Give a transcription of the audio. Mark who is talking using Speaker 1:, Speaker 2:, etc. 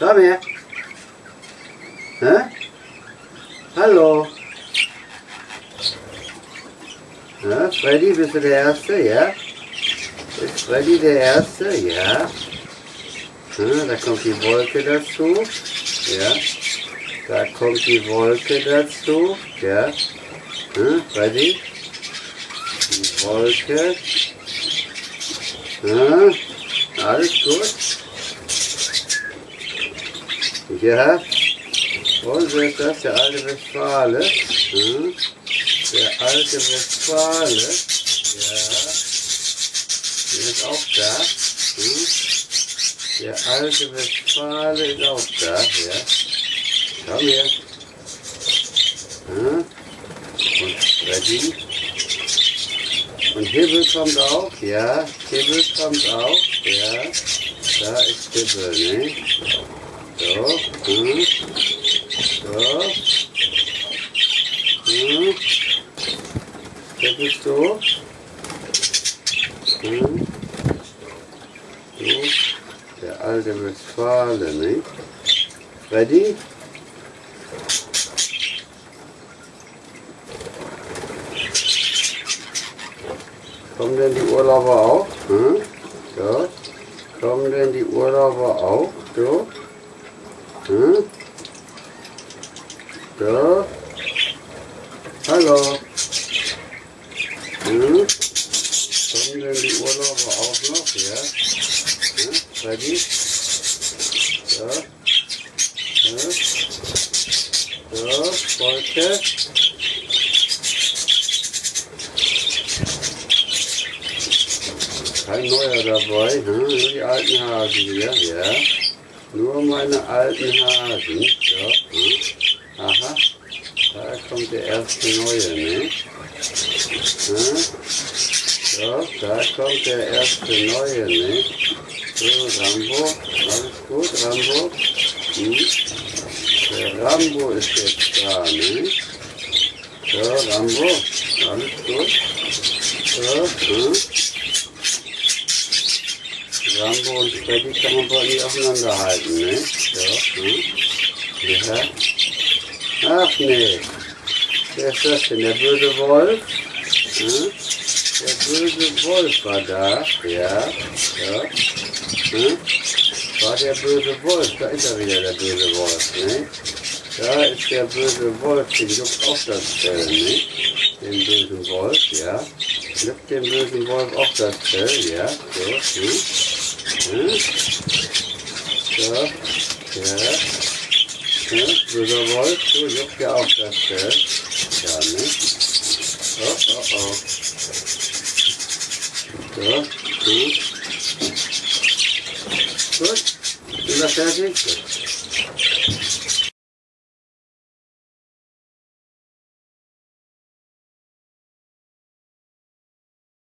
Speaker 1: Komm her. Hä? Hallo. Ja, Freddy, bist du der Erste? Ja? Ist Freddy der Erste? Ja. ja. Da kommt die Wolke dazu. Ja. Da kommt die Wolke dazu. Ja. ja Freddy? Die Wolke. Ja. Alles gut? Ja. Und wer ist das? Der alte Westfale. Hm? Der alte Westfale. Ja. Der ist auch da. Hm? Der alte Westfale ist auch da. Ja. Komm her. Hm? Und Freddy. Und Hibbel kommt auch, ja. Hibbel kommt auch, ja. Da ist Hibbel, ne? So, hm. So. Hm. Wer bist du? Hm. So. Der alte Westfale, ne? Freddy? Kommen denn die Urlauber auch? Hm? So. Kommen denn die Urlauber auch? So. Hm? So. Hallo. Hm? Kommen denn die Urlauber auch noch? Ja. Hm? Freddy? So. Hm? So, Volke. Kein neuer dabei, hm? die alten Hasen hier, ja. Nur meine alten Hasen. Hm? Aha, da kommt der erste neue, ne? So, da kommt der erste neue, ne? So, Rambo, alles gut, Rambo? Hm? Der Rambo ist jetzt da, ne? So, Rambo, alles gut? So, hm? Rambo und Freddy kann man wohl nicht auseinanderhalten, ne? So, hm? Ja. Ach nee. Wer ist das denn? Der böse Wolf? Hm? Der böse Wolf war da. Ja. Ja. Hm? War der böse Wolf. Da ist er wieder, der böse Wolf, ne? Da ist der böse Wolf. Den juckt auch das Fell, ne? Den bösen Wolf, ja. Juckt den bösen Wolf auch das Fell, ja. So, hm? Hm? So, ja. Hm? Böser Wolf, du juckt ja auch das Fell. Ja, ne? Oh, oh, oh. So, hm? Gut. Sind wir fertig? Gut.